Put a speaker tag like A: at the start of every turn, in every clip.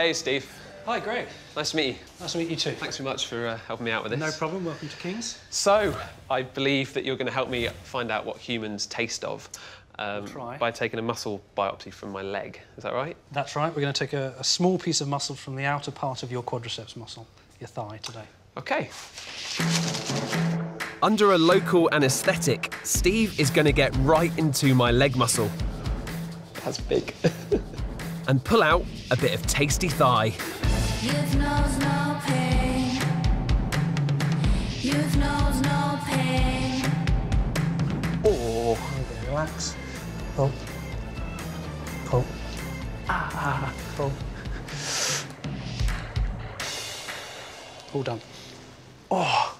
A: Hey, Steve.
B: Hi, Greg.
A: Nice to meet you.
B: Nice to meet you too.
A: Thanks very much for uh, helping me out with this.
B: No problem. Welcome to King's.
A: So, I believe that you're going to help me find out what humans taste of um,
B: try.
A: by taking a muscle biopsy from my leg. Is that right?
B: That's right. We're going to take a, a small piece of muscle from the outer part of your quadriceps muscle, your thigh, today.
A: OK.
C: Under a local anaesthetic, Steve is going to get right into my leg muscle
A: That's big.
C: and pull out a bit of tasty thigh.
D: Youth knows no pain. Youth knows no pain.
A: oh.
B: Okay, relax. Pull. Pull. Ah, pull. All done.
A: Oh,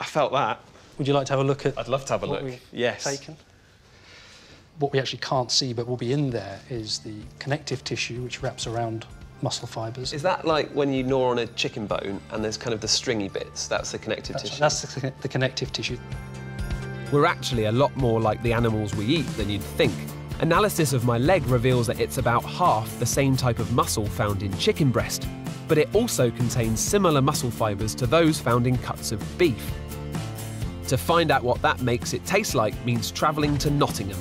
A: I felt that.
B: Would you like to have a look at
A: I'd love to have a look. Yes.
B: taken? What we actually can't see, but will be in there, is the connective tissue which wraps around muscle fibres.
A: Is that like when you gnaw on a chicken bone and there's kind of the stringy bits? That's the connective
B: That's,
A: tissue.
B: that's the, the connective tissue.
C: We're actually a lot more like the animals we eat than you'd think. Analysis of my leg reveals that it's about half the same type of muscle found in chicken breast, but it also contains similar muscle fibres to those found in cuts of beef. To find out what that makes it taste like means travelling to Nottingham.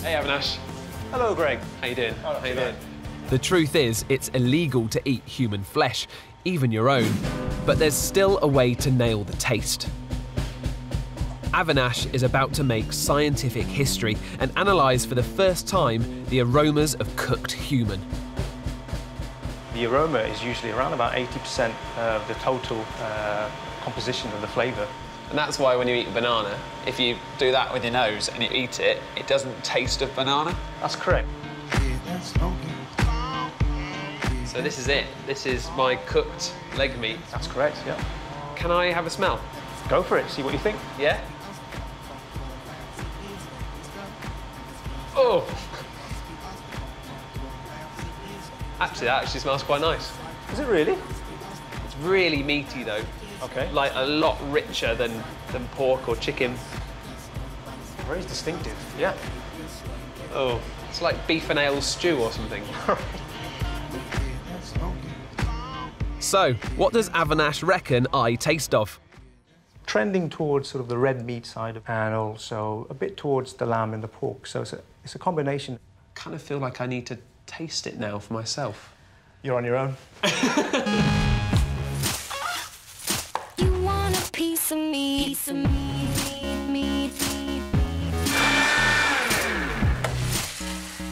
A: Hey, Avinash.
E: Hello, Greg.
A: How you doing? How you doing?
C: The truth is, it's illegal to eat human flesh, even your own, but there's still a way to nail the taste. Avinash is about to make scientific history and analyse for the first time the aromas of cooked human.
E: The aroma is usually around about 80% of the total uh, composition of the flavour.
A: And that's why when you eat a banana, if you do that with your nose and you eat it, it doesn't taste of banana.
E: That's correct.
A: So this is it. This is my cooked leg meat.
E: That's correct, yeah.
A: Can I have a smell?
E: Go for it, see what you think.
A: Yeah? Oh! Actually, that actually smells quite nice.
E: Is it really?
A: It's really meaty though.
E: Okay.
A: Like a lot richer than, than pork or chicken.
E: Very distinctive, yeah.
A: Oh, it's like beef and ale stew or something.
C: So, what does Avinash reckon I taste of?
E: Trending towards sort of the red meat side of, and also a bit towards the lamb and the pork. So it's a, it's a combination.
A: kind of feel like I need to taste it now for myself.
E: You're on your own.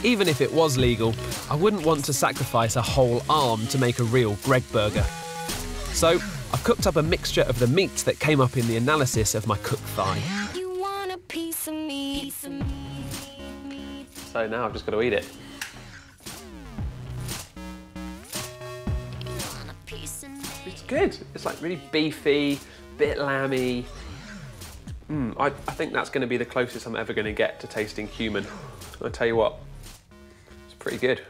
C: Even if it was legal, I wouldn't want to sacrifice a whole arm to make a real Greg burger. So, I've cooked up a mixture of the meats that came up in the analysis of my cooked thigh.
D: You want a piece of me. Piece of me. me.
A: So now I've just got to eat it.
D: You want a piece of me.
A: It's good. It's like really beefy, bit lamby. Mm, I, I think that's going to be the closest I'm ever going to get to tasting human. I tell you what, it's pretty good.